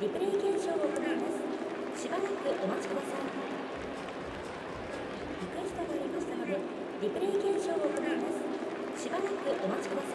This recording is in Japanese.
リプレイ検証を行います。しばらくお待ちください。リクエストがありましたのでリプレイ検証を行います。しばらくお待ちください。